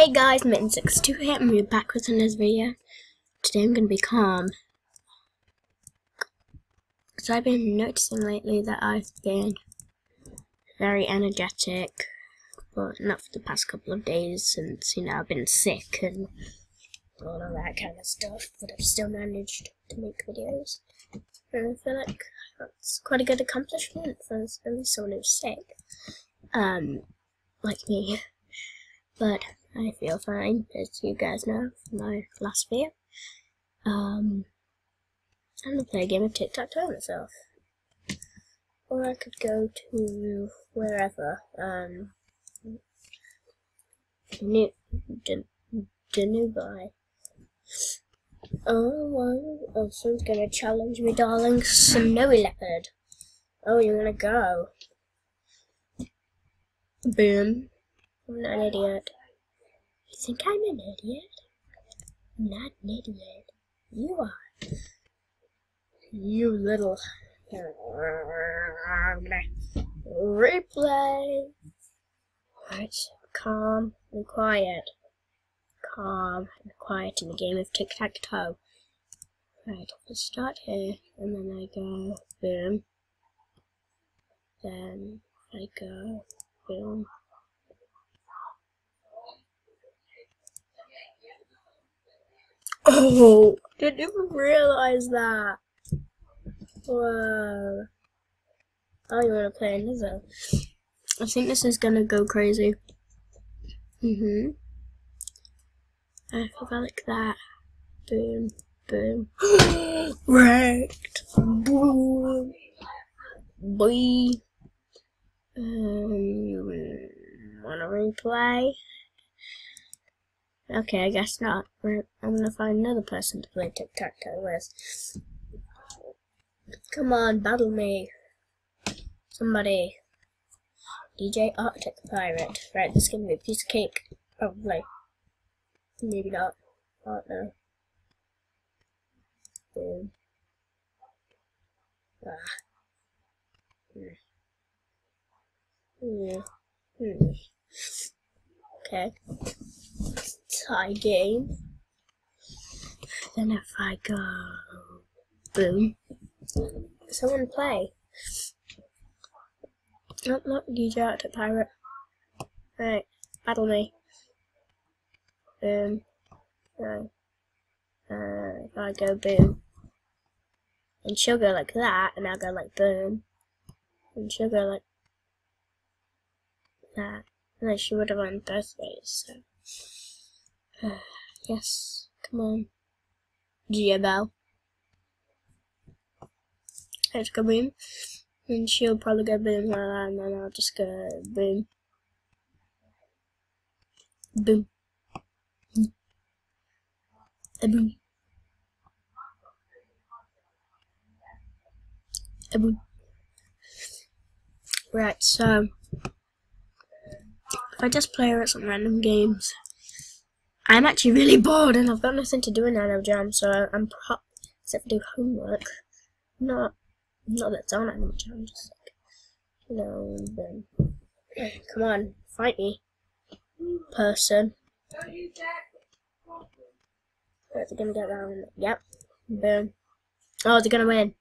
Hey guys, Mitten62 here, and we're back with another video. Today I'm going to be calm. So I've been noticing lately that I've been very energetic, but not for the past couple of days since, you know, I've been sick and all of that kind of stuff, but I've still managed to make videos. And I feel like that's quite a good accomplishment for someone who's sick. Um, like me. But I feel fine, as you guys know from my last video. Um, I'm gonna play a game of tic-tac-toe myself. Or I could go to wherever, um, New, Dubai. Oh, well, oh, someone's gonna challenge me, darling. Snowy leopard. Oh, you're gonna go. Boom. I'm not an idiot. You think I'm an idiot? I'm not an idiot. You are. You little. Replay. Right, calm and quiet. Calm and quiet in the game of tic tac toe. Right, let's start here, and then I go boom. Then I go boom. Oh, didn't even realize that. Whoa. Oh, you want to play another? I think this is gonna go crazy. Mhm. I feel like that. Boom, boom. Wrecked. Boom. Boy. Um, wanna replay? Okay, I guess not. I'm gonna find another person to play tic-tac-toe with. Come on, battle me. Somebody. DJ Arctic Pirate. Right, this is gonna be a piece of cake. Probably. Maybe not. I don't know. Boom. Ah. Hmm. Yeah. Hmm. Okay tie game. Then if I go boom, someone play. Not not out to pirate. Right, battle me. Boom. No. Uh, if I go boom. And she'll go like that, and I'll go like boom. And she'll go like that. And then she would have won both ways, so. yes, come on. Gia Let's go boom. And she'll probably go boom and then I'll just go boom. Boom. A boom. A boom. Right, so if I just play her at some random games, I'm actually really bored and I've got nothing to do in Animal Jam, so I'm pro except do homework. Not not that it's on Animal Jam, just like know, then come on, fight me. Person. Right, they're gonna get that one. Yep. Boom. Oh, they're gonna win.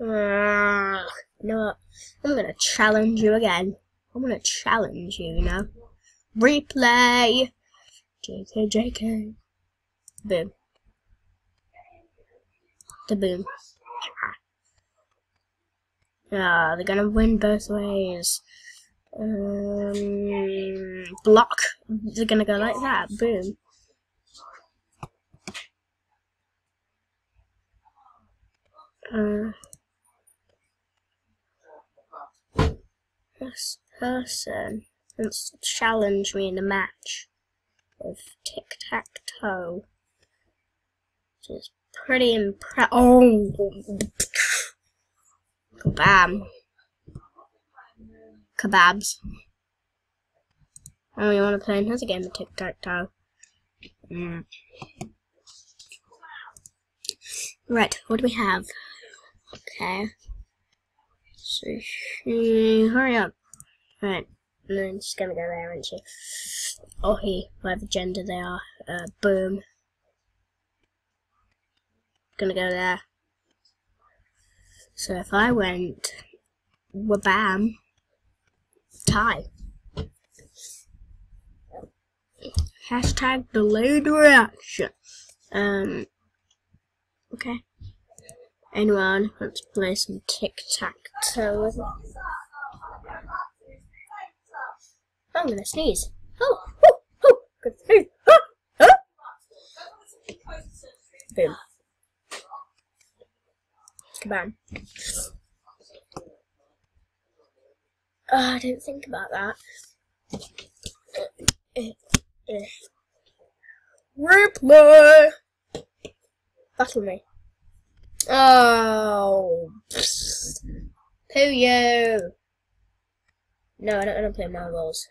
Uh, you know what? I'm gonna challenge you again. I'm gonna challenge you, you know. Replay! JK, JK. Boom. The boom. Ah, they're gonna win both ways. Um, block. They're gonna go like that. Boom. Uh, this person wants to challenge me in a match of tic-tac-toe. Which is pretty impre- Oh! Kabam. Kebabs. Oh, you want to play another game of tic-tac-toe? Mm. Right, what do we have? Okay. So, hurry up. Right, And then she's gonna go there, isn't she? Or he, whatever gender they are. Uh, boom. Gonna go there. So if I went, wabam, tie. Hashtag delayed reaction. Um, okay. Anyone wants to play some tic-tac-toe with me? I'm gonna sneeze. Oh, oh, oh, good food. Ah, ah. Boom. Kabam. Oh, I didn't think about that. Replay! Battle me. Oh. Who you? No, I don't want to play marbles.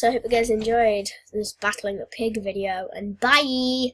So I hope you guys enjoyed this battling the pig video and bye!